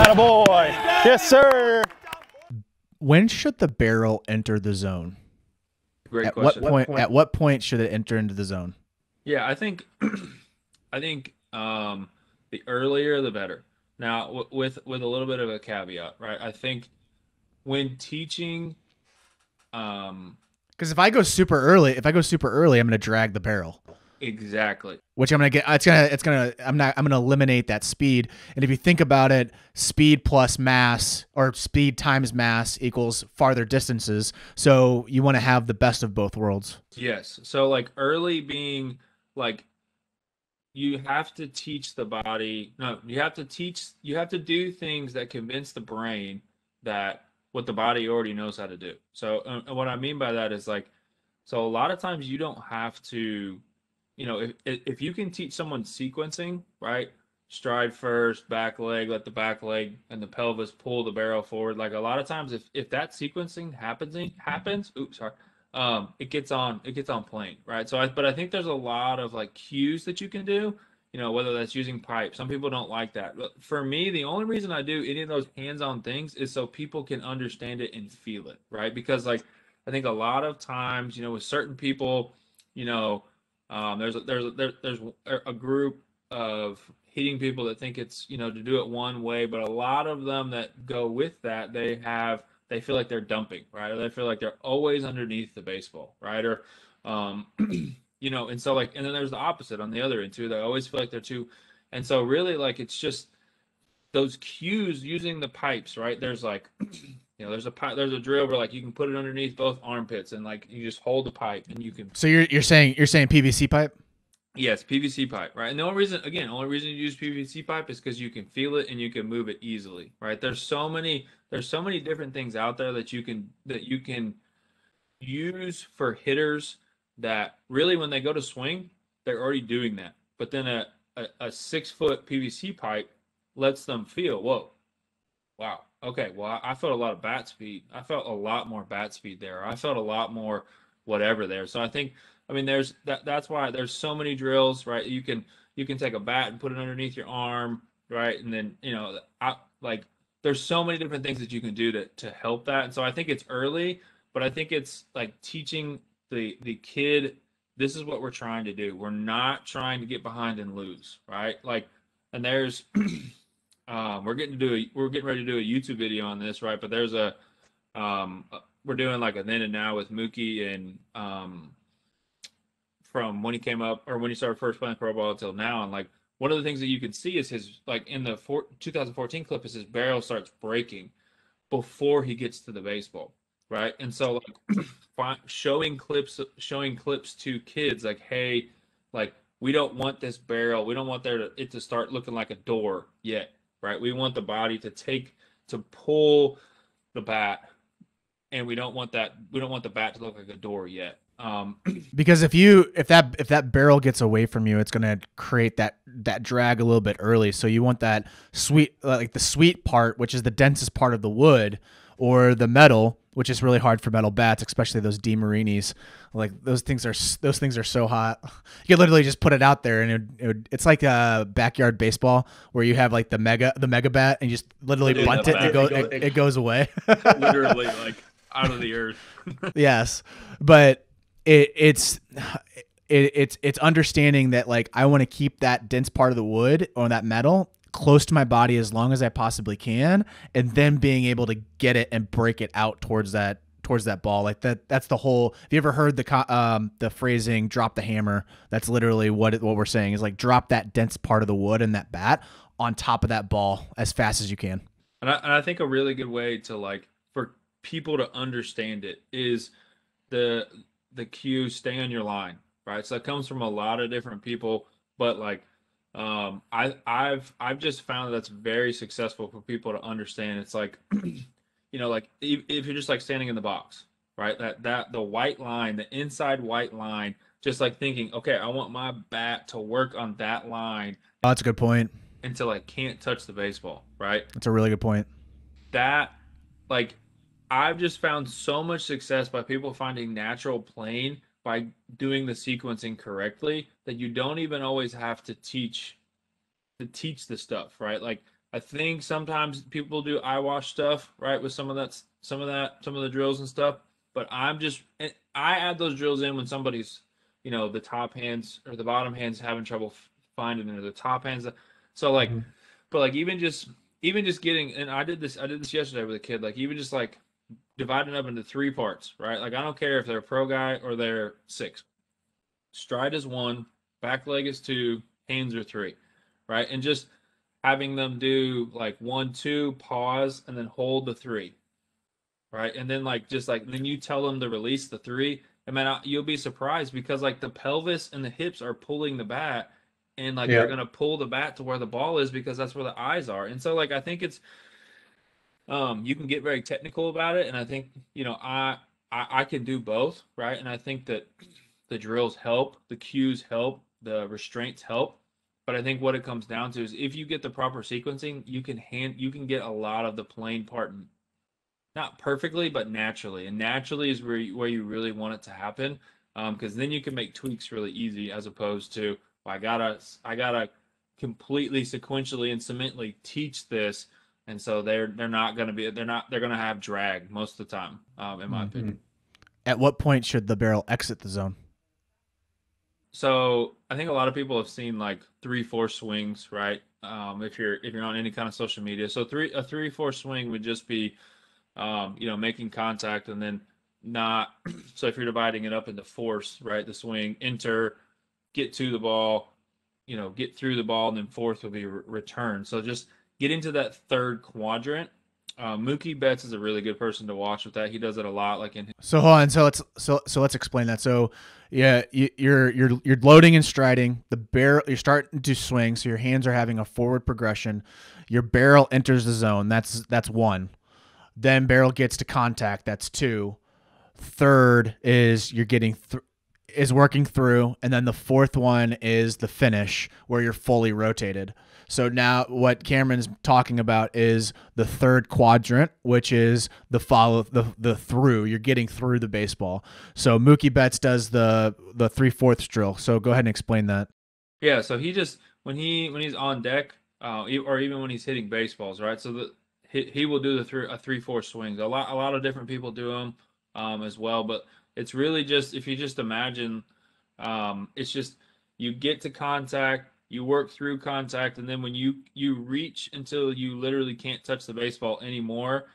That boy. Yes, sir. When should the barrel enter the zone? Great at question. what point? At what point should it enter into the zone? Yeah, I think, I think um, the earlier the better. Now, w- with with a little bit of a caveat, right? I think when teaching, um, Because if I go super early, if I go super early, I'm going to drag the barrel, exactly, which I'm going to get. It's gonna. It's gonna. I'm not. I'm going to eliminate that speed. And if you think about it, speed plus mass or speed times mass equals farther distances. So you want to have the best of both worlds. yes. So like early being like you have to teach the body no you have to teach you have to do things that convince the brain that what the body already knows how to do so and what i mean by that is like so a lot of times you don't have to you know if if you can teach someone sequencing right? Stride first back leg let the back leg and the pelvis pull the barrel forward. Like a lot of times if if that sequencing happens happens oops sorry um it gets on it gets on plane right? So i but i think there's a lot of like cues that you can do you know whether that's using pipe some people don't like that. But for me the only reason i do any of those hands-on things is so people can understand it and feel it right? Because like i think a lot of times you know with certain people you know um there's a, there's a, there, there's a group of hitting people that think it's you know to do it one way but a lot of them that go with that they have they feel like they're dumping, right? Or they feel like they're always underneath the baseball, right? Or, um, you know, and so like, and then there's the opposite on the other end too. They always feel like they're too, and so really like it's just those cues using the pipes, right? There's like, you know, there's a pipe, there's a drill where like you can put it underneath both armpits and like you just hold the pipe and you can So you're you're saying you're saying PVC pipe? Yes, PVC pipe, right? And the only reason, again, the only reason you use PVC pipe is because you can feel it and you can move it easily, right? There's so many, there's so many different things out there that you can that you can use for hitters that really, when they go to swing, they're already doing that. But then a a, a six foot PVC pipe lets them feel, whoa, wow, okay, well, I, felt a lot of bat speed. I felt a lot more bat speed there. I felt a lot more whatever there. So I think I mean, there's that. That's why there's so many drills, right? You can you can take a bat and put it underneath your arm, right? And then you know, I, like there's so many different things that you can do to to help that. And so I think it's early, but I think it's like teaching the the kid. This is what we're trying to do. We're not trying to get behind and lose, right? Like, and there's, um, we're getting to do a, we're getting ready to do a YouTube video on this, right? But there's a, um, we're doing like a then and now with Mookie and um from when he came up or when he started first playing pro ball until now. And like one of the things that you can see is his like in the four, 2014 clip is his barrel starts breaking before he gets to the baseball, right? And so like showing clips showing clips to kids like, hey, like we don't want this barrel, we don't want there to, it to start looking like a door yet, right? We want the body to take to pull the bat and we don't want that we don't want the bat to look like a door yet um, because if you if that if that barrel gets away from you, it's gonna create that that drag a little bit early. So you want that sweet like the sweet part, which is the densest part of the wood, or the metal, which is really hard for metal bats, especially those DeMarinis. Like those things are those things are so hot. You could literally just put it out there, and it, it would, it's like a backyard baseball where you have like the mega the mega bat, and you just literally Dude, bunt it, and it, go, it it, it goes away. literally like out of the earth. yes, but it, it's it, it's it's understanding that like I want to keep that dense part of the wood or that metal close to my body as long as I possibly can, and then being able to get it and break it out towards that towards that ball. Like that that's the whole have you ever heard the um the phrasing drop the hammer? That's literally what it, what we're saying is like drop that dense part of the wood and that bat on top of that ball as fast as you can. And I, and I think a really good way to like for people to understand it is the the cue stay on your line, right? So that comes from a lot of different people, but like um I I've I've just found that that's very successful for people to understand. It's like you know like if, if you're just like standing in the box, right? That that the white line, the inside white line, just like thinking, okay, I want my bat to work on that line oh, that's a good point until I can't touch the baseball, right? that's a really good point that like I've just found so much success by people finding natural plane by doing the sequencing correctly that you don't even always have to teach to teach the stuff, right? Like I think sometimes people do eyewash stuff, right, with some of that, some of that, some of the drills and stuff. But I'm just, I add those drills in when somebody's, you know, the top hands or the bottom hands having trouble finding it, or the top hands. So like, mm-hmm. but like even just, even just getting, and I did this, I did this yesterday with a kid. Like even just like dividing up into three parts, right? Like I don't care if they're a pro guy or they're six. Stride is one, back leg is two, hands are three, right? And just having them do like one, two, pause, and then hold the three, right? And then like just like then you tell them to release the three, and man, you'll be surprised because like the pelvis and the hips are pulling the bat, and like yeah. they're gonna pull the bat to where the ball is because that's where the eyes are. And so like I think it's um you can get very technical about it, and I think you know I I, I can do both, right? And I think that the drills help, the cues help, the restraints help but I think what it comes down to is if you get the proper sequencing, you can hand you can get a lot of the playing part not perfectly, but naturally. And naturally is where you, where you really want it to happen, because um, then you can make tweaks really easy, as opposed to well, I gotta I gotta completely sequentially and cementally teach this, and so they're they're not gonna be they're not they're gonna have drag most of the time, um, in my mm-hmm. opinion. At what point should the barrel exit the zone? So I think a lot of people have seen like three, four swings, right? Um, if you're if you're on any kind of social media, so three a three four swing would just be, um, you know, making contact and then not. So if you're dividing it up into force, right? The swing, enter, get to the ball, you know, get through the ball, and then fourth will be re- return. So just get into that third quadrant uh, Mookie Betts is a really good person to watch with that. He does it a lot. Like in so hold on. So let's so so let's explain that. So yeah, you, you're you're you're loading and striding. The barrel you're starting to swing, so your hands are having a forward progression. Your barrel enters the zone. That's that's one. Then barrel gets to contact. That's two. Third is you're getting th- is working through, and then the fourth one is the finish where you're fully rotated. So now what Cameron's talking about is the third quadrant, which is the follow the the through. You're getting through the baseball. So Mookie Betts does the the three fourths drill. So go ahead and explain that. Yeah. So he just when he when he's on deck, uh, or even when he's hitting baseballs, right? So the he, he will do the three a three four swings. A lot a lot of different people do them um, as well, but it's really just if you just imagine, um, it's just you get to contact you work through contact and then when you you reach until you literally can't touch the baseball anymore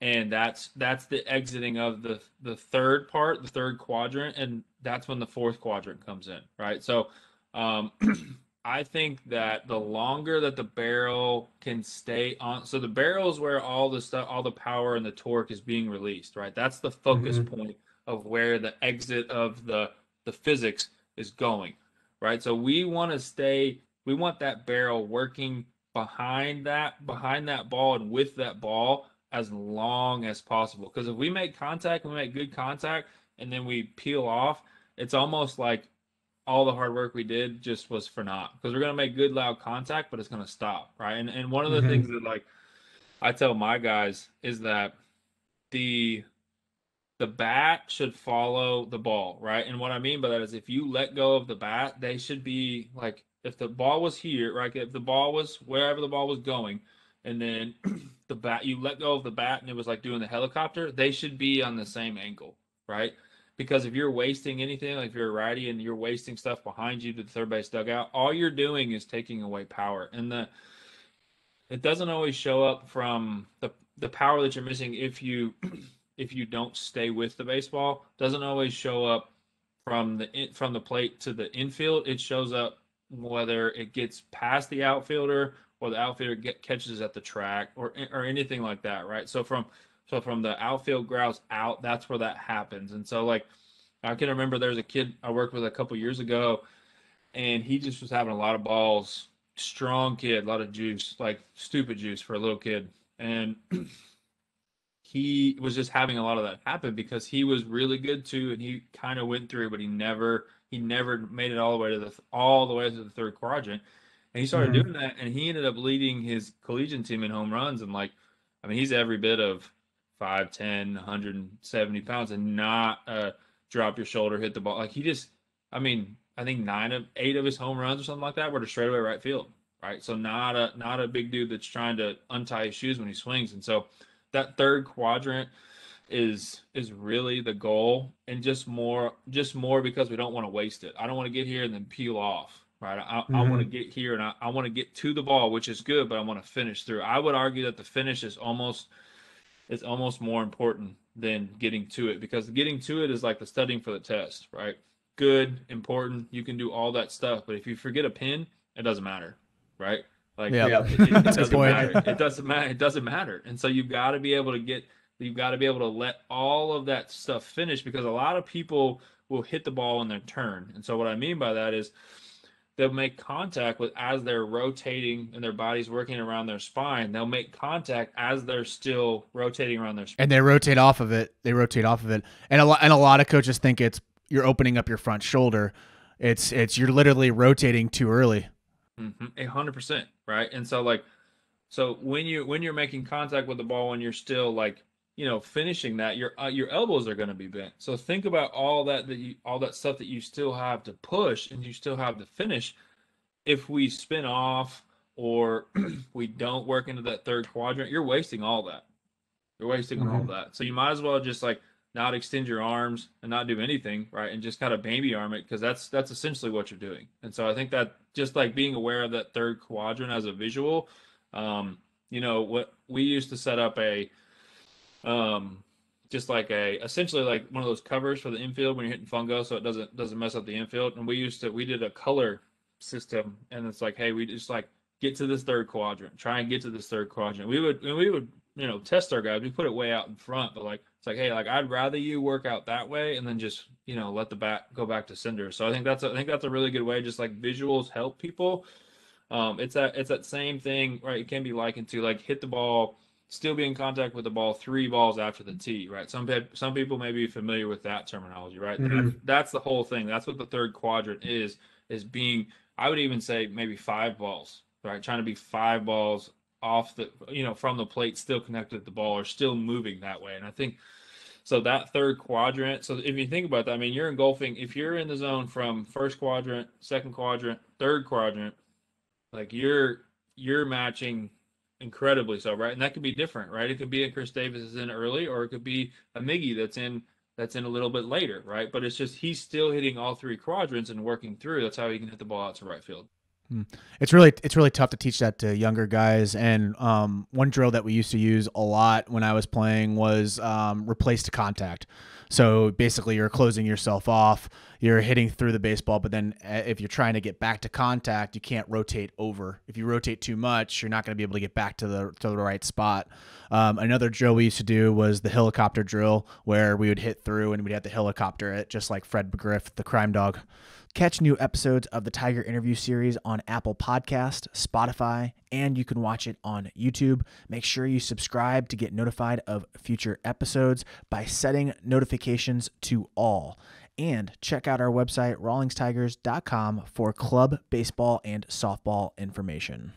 and that's that's the exiting of the the third part the third quadrant and that's when the fourth quadrant comes in right so um i think that the longer that the barrel can stay on so the barrel is where all the stuff all the power and the torque is being released right that's the focus mm-hmm. point of where the exit of the the physics is going right so we want to stay we want that barrel working behind that behind that ball and with that ball as long as possible. Because if we make contact, we make good contact, and then we peel off, it's almost like all the hard work we did just was for naught. Because we're gonna make good loud contact, but it's gonna stop, right? And and one of the mm-hmm. things that like I tell my guys is that the the bat should follow the ball, right? And what I mean by that is if you let go of the bat, they should be like if the ball was here, right? If the ball was wherever the ball was going, and then the bat you let go of the bat and it was like doing the helicopter, they should be on the same angle, right? Because if you're wasting anything, like if you're a righty and you're wasting stuff behind you to the third base dugout, all you're doing is taking away power. And the it doesn't always show up from the the power that you're missing if you if you don't stay with the baseball doesn't always show up from the from the plate to the infield. It shows up whether it gets past the outfielder or the outfielder get, catches at the track or or anything like that, right? So from so from the outfield grouse out, that's where that happens. And so like I can remember there's a kid I worked with a couple years ago, and he just was having a lot of balls. Strong kid, a lot of juice, like stupid juice for a little kid, and he was just having a lot of that happen because he was really good too, and he kind of went through, but he never he never made it all the way to the all the way to the third quadrant. And he started mm-hmm. doing that, and he ended up leading his collegiate team in home runs. And like, I mean, he's every bit of 5'10, 170 pounds, and not uh, drop your shoulder, hit the ball. Like he just, I mean, I think nine of eight of his home runs or something like that were to straightaway right field, right? So not a not a big dude that's trying to untie his shoes when he swings. And so that third quadrant is is really the goal and just more just more because we don't want to waste it. I don't want to get here and then peel off. Right. I, mm-hmm. I want to get here and I, I want to get to the ball, which is good, but I want to finish through. I would argue that the finish is almost is almost more important than getting to it because getting to it is like the studying for the test, right? Good, important, you can do all that stuff, but if you forget a pin, it doesn't matter, right? Like yeah. it, it, it doesn't matter. It doesn't matter. It doesn't matter. And so you've got to be able to get you've got to be able to let all of that stuff finish because a lot of people will hit the ball in their turn. And so what I mean by that is they'll make contact with as they're rotating and their body's working around their spine. They'll make contact as they're still rotating around their spine. And they rotate off of it. They rotate off of it. And a lot and a lot of coaches think it's you're opening up your front shoulder. It's it's you're literally rotating too early. Mm-hmm. A hundred percent, right? And so like, so when you when you're making contact with the ball and you're still like you know finishing that your uh, your elbows are going to be bent so think about all that that you all that stuff that you still have to push and you still have to finish if we spin off or we don't work into that third quadrant you're wasting all that you're wasting mm-hmm. all that so you might as well just like not extend your arms and not do anything right and just kind of baby arm it because that's that's essentially what you're doing and so i think that just like being aware of that third quadrant as a visual um you know what we used to set up a um, just like a essentially like one of those covers for the infield when you're hitting fungo, so it doesn't doesn't mess up the infield. And we used to we did a color system, and it's like, hey, we just like get to this third quadrant, try and get to this third quadrant. We would we would you know test our guys. We put it way out in front, but like it's like, hey, like I'd rather you work out that way and then just you know let the bat go back to cinder. So I think that's a, I think that's a really good way. Just like visuals help people. Um, it's that it's that same thing, right? It can be likened to like hit the ball still be in contact with the ball three balls after the tee, right? Some some people may be familiar with that terminology, right? Mm-hmm. That's the whole thing. That's what the third quadrant is is being I would even say maybe five balls, right? Trying to be five balls off the you know from the plate still connected to the ball or still moving that way. And I think so that third quadrant. So if you think about that, I mean you're engulfing if you're in the zone from first quadrant, second quadrant, third quadrant, like you're you're matching incredibly so, right? And that could be different, right? It could be a Chris Davis is in early, or it could be a Miggy that's in that's in a little bit later, right? But it's just he's still hitting all three quadrants and working through. That's how he can hit the ball out to right field. Hmm. It's really it's really tough to teach that to younger guys. And um, one drill that we used to use a lot when I was playing was um, replace to contact. So basically, you're closing yourself off. You're hitting through the baseball, but then uh, if you're trying to get back to contact, you can't rotate over. If you rotate too much, you're not going to be able to get back to the to the right spot. Um, another drill we used to do was the helicopter drill, where we would hit through and we'd have the helicopter it, just like Fred McGriff, the crime dog. Catch new episodes of the Tiger Interview series on Apple Podcast, Spotify, and you can watch it on YouTube. Make sure you subscribe to get notified of future episodes by setting notifications to all. And check out our website, rawlingstigers.com, for club baseball and softball information.